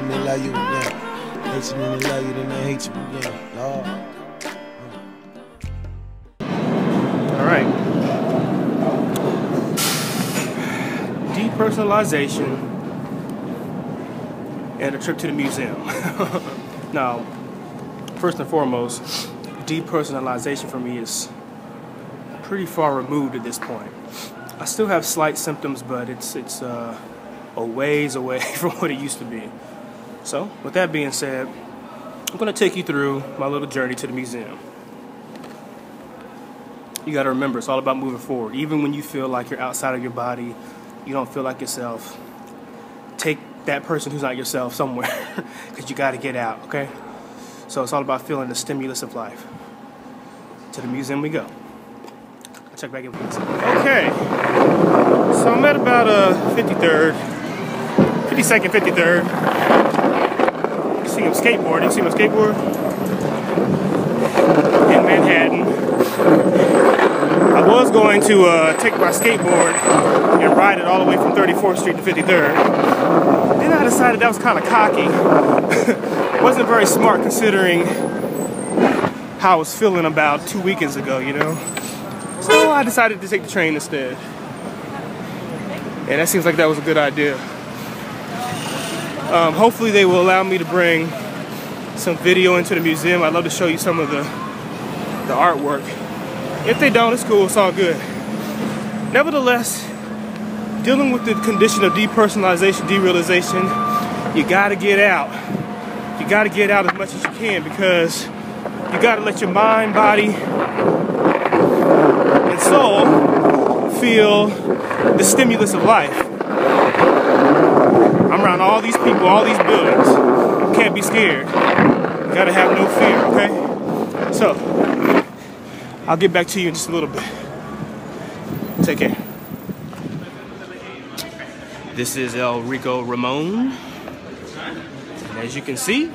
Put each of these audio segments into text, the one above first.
love you again. Hate you, then they love you, then they hate you again. Lord. All right. Depersonalization and a trip to the museum. now, first and foremost, depersonalization for me is pretty far removed at this point. I still have slight symptoms, but it's it's uh, a ways away from what it used to be. So, with that being said, I'm going to take you through my little journey to the museum. You got to remember, it's all about moving forward. Even when you feel like you're outside of your body, you don't feel like yourself, take that person who's not yourself somewhere because you got to get out, okay? So it's all about feeling the stimulus of life. To the museum we go. I'll check back in. Okay, so I'm at about uh, 53rd, 52nd, 53rd. See him skateboarding, see him skateboard? In Manhattan. I was going to uh, take my skateboard and ride it all the way from 34th Street to 53rd. Then I decided that was kind of cocky. Wasn't very smart considering how I was feeling about two weekends ago, you know? So I decided to take the train instead. And that seems like that was a good idea. Um, hopefully they will allow me to bring some video into the museum. I'd love to show you some of the, the artwork. If they don't, it's cool, it's all good. Nevertheless, dealing with the condition of depersonalization, derealization, you gotta get out. You gotta get out as much as you can because you gotta let your mind, body, and soul feel the stimulus of life. I'm around all these people, all these buildings. Can't be scared. You gotta have no fear, okay? So, I'll get back to you in just a little bit. Take care. This is ElReco Ramon. And as you can see,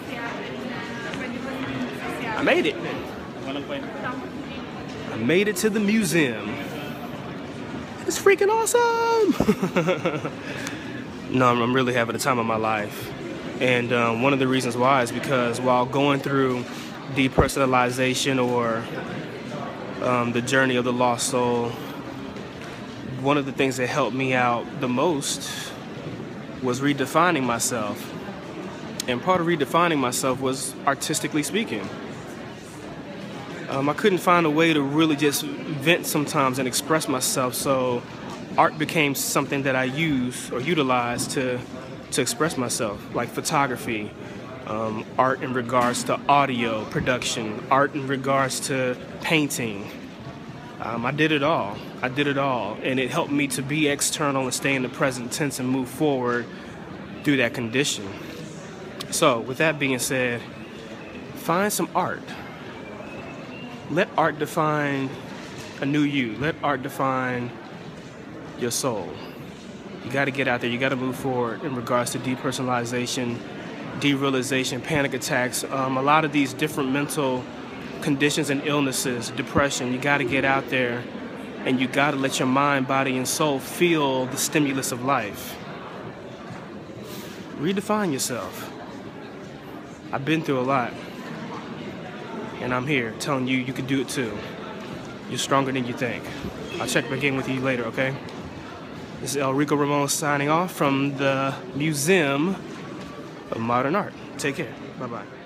I made it. I made it to the museum. It's freaking awesome! no, I'm really having the time of my life. And um, one of the reasons why is because while going through depersonalization or um, the journey of the lost soul, one of the things that helped me out the most was redefining myself. And part of redefining myself was artistically speaking. Um, I couldn't find a way to really just vent sometimes and express myself, so art became something that I use or utilize to, to express myself, like photography, um, art in regards to audio production, art in regards to painting. Um, I did it all. I did it all. And it helped me to be external and stay in the present tense and move forward through that condition. So, with that being said, find some art. Let art define a new you. Let art define your soul. You got to get out there. You got to move forward in regards to depersonalization, derealization, panic attacks, um, a lot of these different mental conditions and illnesses, depression. You got to get out there and you got to let your mind, body, and soul feel the stimulus of life. Redefine yourself. I've been through a lot. And I'm here telling you you can do it too. You're stronger than you think. I'll check back in with you later, okay? This is ElReco Ramon signing off from the Museum of Modern Art. Take care. Bye bye.